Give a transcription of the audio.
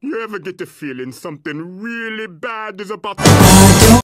You ever get the feeling something really bad is about to happen?